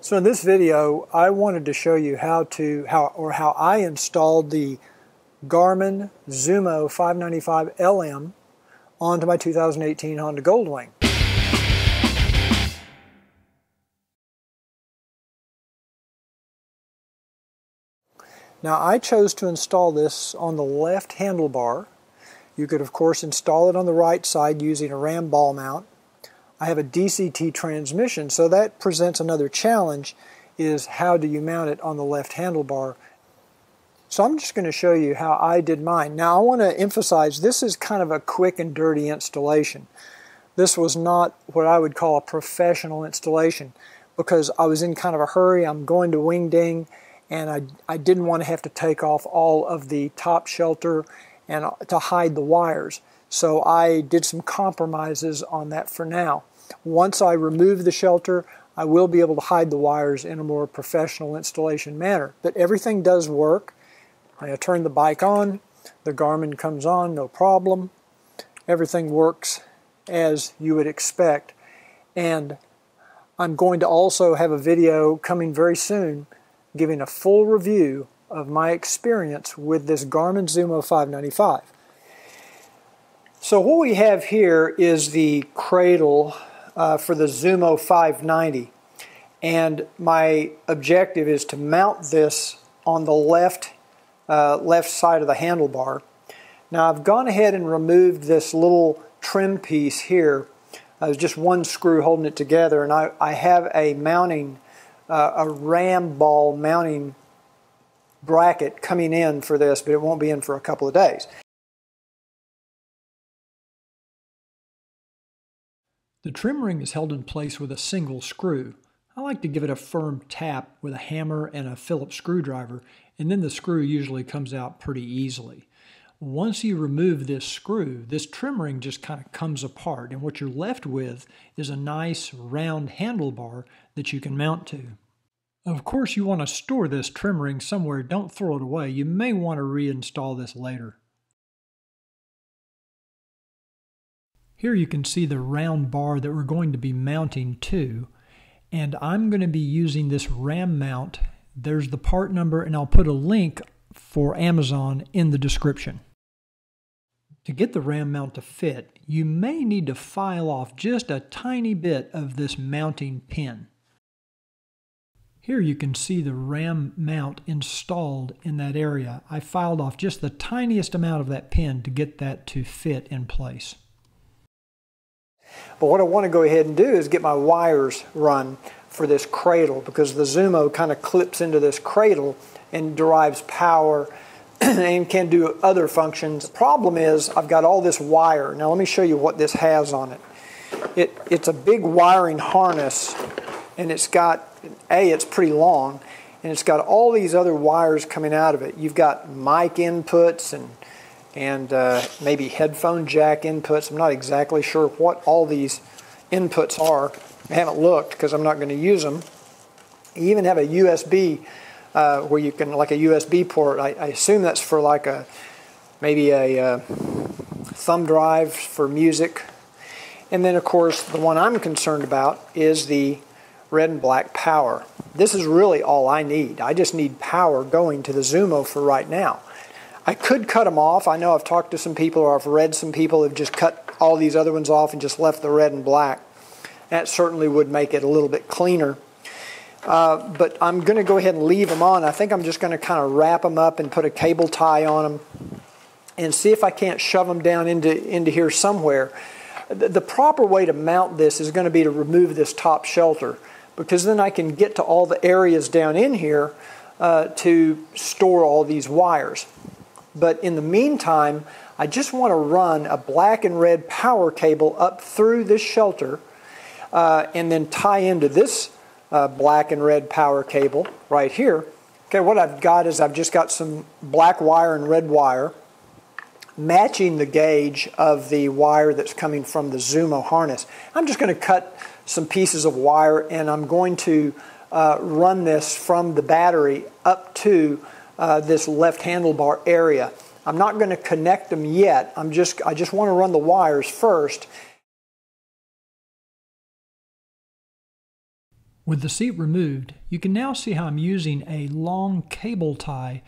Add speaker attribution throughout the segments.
Speaker 1: So in this video, I wanted to show you how to how or how I installed the Garmin Zumo 595 LM onto my 2018 Honda Goldwing. Now I chose to install this on the left handlebar. You could of course install it on the right side using a ram ball mount I have a DCT transmission, so that presents another challenge is how do you mount it on the left handlebar. So I'm just going to show you how I did mine. Now I want to emphasize this is kind of a quick and dirty installation. This was not what I would call a professional installation because I was in kind of a hurry. I'm going to Wingding and I, I didn't want to have to take off all of the top shelter and uh, to hide the wires. So I did some compromises on that for now. Once I remove the shelter, I will be able to hide the wires in a more professional installation manner. But everything does work. I uh, turn the bike on, the Garmin comes on, no problem. Everything works as you would expect. And I'm going to also have a video coming very soon giving a full review of my experience with this Garmin Zumo 595. So what we have here is the cradle uh, for the Zumo 590. And my objective is to mount this on the left, uh, left side of the handlebar. Now I've gone ahead and removed this little trim piece here. There's just one screw holding it together and I, I have a mounting, uh, a ram ball mounting bracket coming in for this, but it won't be in for a couple of days.
Speaker 2: The trim ring is held in place with a single screw. I like to give it a firm tap with a hammer and a Phillips screwdriver, and then the screw usually comes out pretty easily. Once you remove this screw, this trim ring just kind of comes apart, and what you're left with is a nice round handlebar that you can mount to. Of course, you want to store this trim ring somewhere. Don't throw it away. You may want to reinstall this later. Here you can see the round bar that we're going to be mounting to. And I'm going to be using this ram mount. There's the part number and I'll put a link for Amazon in the description. To get the ram mount to fit, you may need to file off just a tiny bit of this mounting pin. Here you can see the ram mount installed in that area. I filed off just the tiniest amount of that pin to get that to fit in place.
Speaker 1: But what I want to go ahead and do is get my wires run for this cradle because the Zumo kind of clips into this cradle and derives power and can do other functions. The problem is I've got all this wire. Now let me show you what this has on it. it it's a big wiring harness and it's got, A, it's pretty long, and it's got all these other wires coming out of it. You've got mic inputs and and uh, maybe headphone jack inputs. I'm not exactly sure what all these inputs are. I haven't looked because I'm not going to use them. You even have a USB uh, where you can, like a USB port. I, I, assume that's for like a maybe a uh, thumb drive for music. And then, of course, the one I'm concerned about is the red and black power. This is really all I need. I just need power going to the Zumo for right now. I could cut them off. I know I've talked to some people or I've read some people who've just cut all these other ones off and just left the red and black. That certainly would make it a little bit cleaner. Uh, but I'm going to go ahead and leave them on. I think I'm just going to kind of wrap them up and put a cable tie on them and see if I can't shove them down into, into here somewhere. The proper way to mount this is going to be to remove this top shelter because then I can get to all the areas down in here uh, to store all these wires. But in the meantime, I just want to run a black and red power cable up through this shelter uh, and then tie into this uh, black and red power cable right here. Okay, what I've got is I've just got some black wire and red wire matching the gauge of the wire that's coming from the Zumo harness. I'm just going to cut some pieces of wire and I'm going to uh, run this from the battery up to uh, this left handlebar area. I'm not going to connect them yet. I'm just, I just want to run the wires first.
Speaker 2: With the seat removed, you can now see how I'm using a long cable tie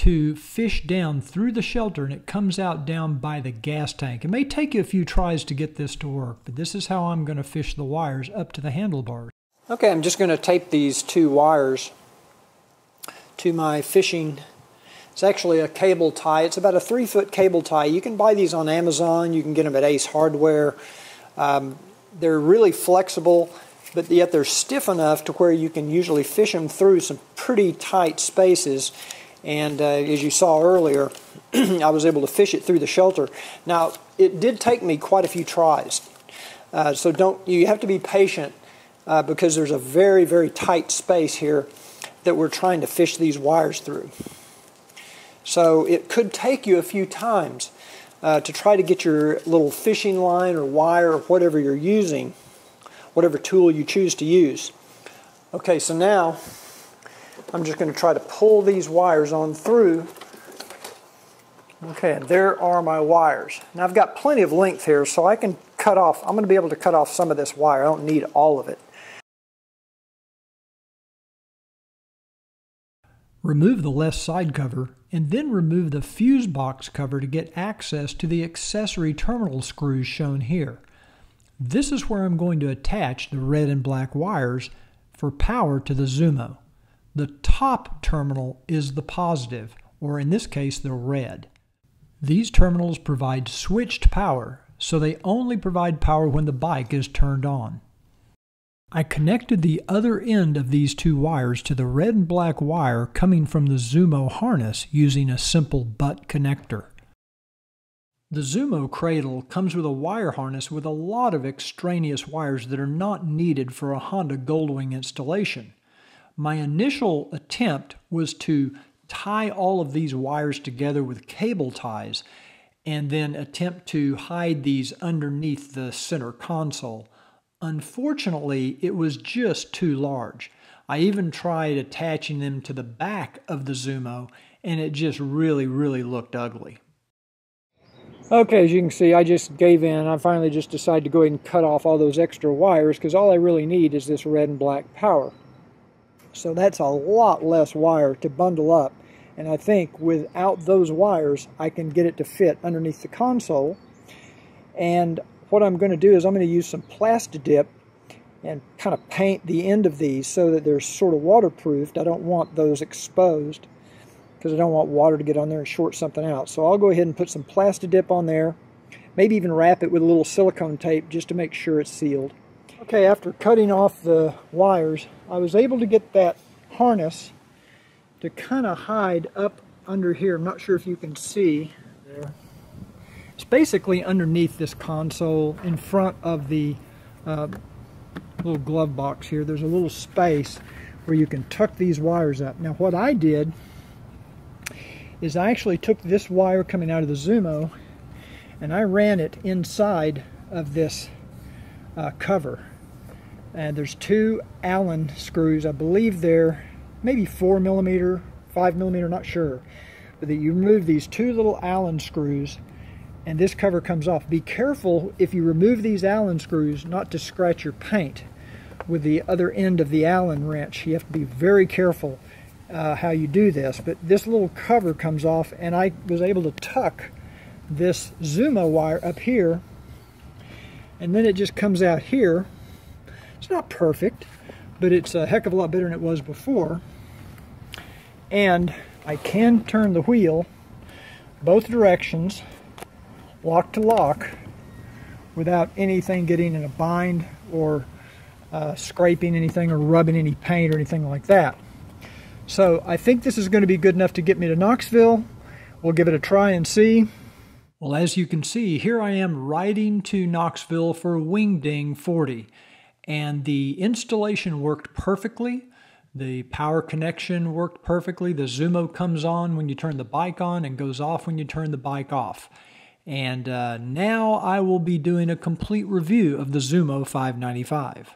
Speaker 2: to fish down through the shelter and it comes out down by the gas tank. It may take you a few tries to get this to work, but this is how I'm going to fish the wires up to the handlebars.
Speaker 1: Okay, I'm just going to tape these two wires to my fishing. It's actually a cable tie. It's about a three foot cable tie. You can buy these on Amazon. You can get them at Ace Hardware. Um, they're really flexible, but yet they're stiff enough to where you can usually fish them through some pretty tight spaces and uh, as you saw earlier, I was able to fish it through the shelter. Now, it did take me quite a few tries. Uh, so don't you have to be patient uh, because there's a very, very tight space here that we're trying to fish these wires through. So it could take you a few times uh, to try to get your little fishing line or wire or whatever you're using, whatever tool you choose to use. Okay, so now I'm just going to try to pull these wires on through. Okay, and there are my wires. Now I've got plenty of length here, so I can cut off, I'm going to be able to cut off some of this wire. I don't need all of it.
Speaker 2: Remove the left side cover and then remove the fuse box cover to get access to the accessory terminal screws shown here. This is where I'm going to attach the red and black wires for power to the Zumo. The top terminal is the positive, or in this case, the red. These terminals provide switched power, so they only provide power when the bike is turned on. I connected the other end of these two wires to the red and black wire coming from the Zumo harness using a simple butt connector. The Zumo cradle comes with a wire harness with a lot of extraneous wires that are not needed for a Honda Goldwing installation my initial attempt was to tie all of these wires together with cable ties and then attempt to hide these underneath the center console. Unfortunately, it was just too large. I even tried attaching them to the back of the Zumo and it just really, really looked ugly.
Speaker 1: Okay, as you can see, I just gave in. I finally just decided to go ahead and cut off all those extra wires because all I really need is this red and black power. So that's a lot less wire to bundle up. And I think without those wires, I can get it to fit underneath the console. And what I'm going to do is I'm going to use some Plastidip and kind of paint the end of these so that they're sort of waterproofed. I don't want those exposed because I don't want water to get on there and short something out. So I'll go ahead and put some Plastidip on there, maybe even wrap it with a little silicone tape just to make sure it's sealed. Okay, after cutting off the wires, I was able to get that harness to kind of hide up under here. I'm not sure if you can see there. It's basically underneath this console in front of the uh, little glove box here. There's a little space where you can tuck these wires up. Now what I did is I actually took this wire coming out of the Zumo and I ran it inside of this uh, cover and there's two Allen screws. I believe they're maybe four millimeter, five millimeter, not sure. But that you remove these two little Allen screws and this cover comes off. Be careful if you remove these Allen screws not to scratch your paint with the other end of the Allen wrench. You have to be very careful uh, how you do this. But this little cover comes off and I was able to tuck this Zumo wire up here and then it just comes out here it's not perfect, but it's a heck of a lot better than it was before. And I can turn the wheel both directions, lock to lock, without anything getting in a bind or uh, scraping anything or rubbing any paint or anything like that. So I think this is going to be good enough to get me to Knoxville. We'll give it a try and see.
Speaker 2: Well, as you can see, here I am riding to Knoxville for Wingding 40 and the installation worked perfectly. The power connection worked perfectly. The Zumo comes on when you turn the bike on and goes off when you turn the bike off. And uh, now I will be doing a complete review of the Zumo 595.